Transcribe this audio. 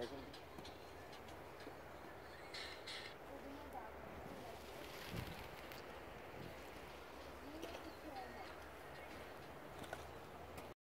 Gracias.